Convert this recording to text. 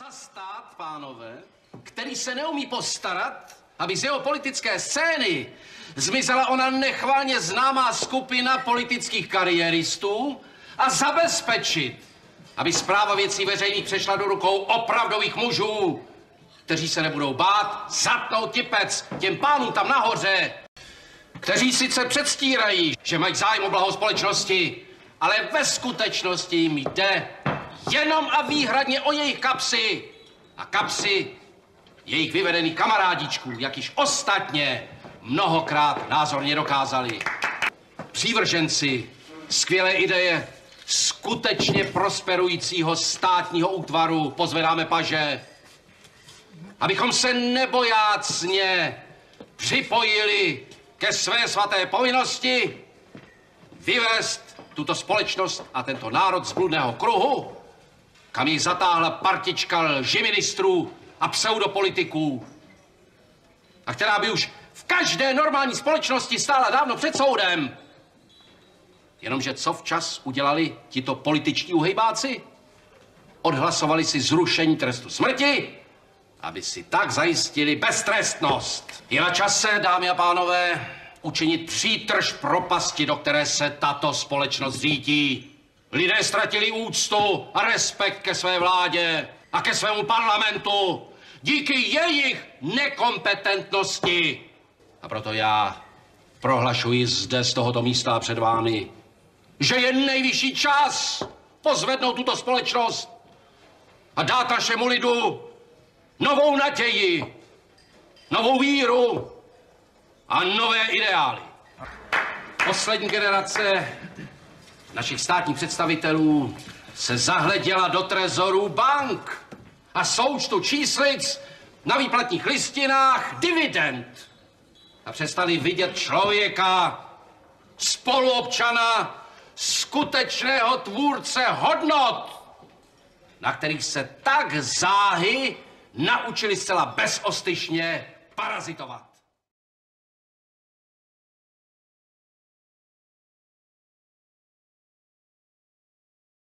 za stát, pánové, který se neumí postarat, aby z jeho politické scény zmizela ona nechvalně známá skupina politických kariéristů a zabezpečit, aby zpráva věcí veřejných přešla do rukou opravdových mužů, kteří se nebudou bát zatnout tipec těm pánům tam nahoře, kteří sice předstírají, že mají zájem o blaho společnosti, ale ve skutečnosti jim jde jenom a výhradně o jejich kapsy a kapsy jejich vyvedených kamarádičků, jak již ostatně mnohokrát názorně dokázali. Přívrženci skvělé ideje skutečně prosperujícího státního útvaru pozvedáme paže, abychom se nebojácně připojili ke své svaté povinnosti vyvést tuto společnost a tento národ z bludného kruhu, kam ji zatáhla partička lžiministrů a pseudopolitiků, a která by už v každé normální společnosti stála dávno před soudem. Jenomže co včas udělali tito političtí uhejbáci? Odhlasovali si zrušení trestu smrti, aby si tak zajistili beztrestnost. Je na čase, dámy a pánové, učinit přítrž propasti, do které se tato společnost řítí. Lidé ztratili úctu a respekt ke své vládě a ke svému parlamentu díky jejich nekompetentnosti. A proto já prohlašuji zde z tohoto místa před vámi, že je nejvyšší čas pozvednout tuto společnost a dát našemu lidu novou naději, novou víru a nové ideály. Poslední generace našich státních představitelů se zahleděla do trezorů bank a součtu číslic na výplatních listinách dividend a přestali vidět člověka, spoluobčana, skutečného tvůrce hodnot, na kterých se tak záhy naučili zcela bezostyšně parazitovat.